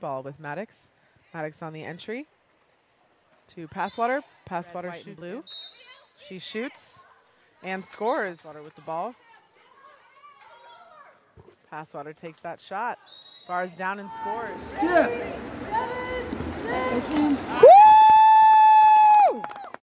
ball with Maddox. Maddox on the entry to Passwater. Passwater shoots. blue. She shoots and scores. Passwater with the ball. Passwater takes that shot. Bars down and scores. Yeah.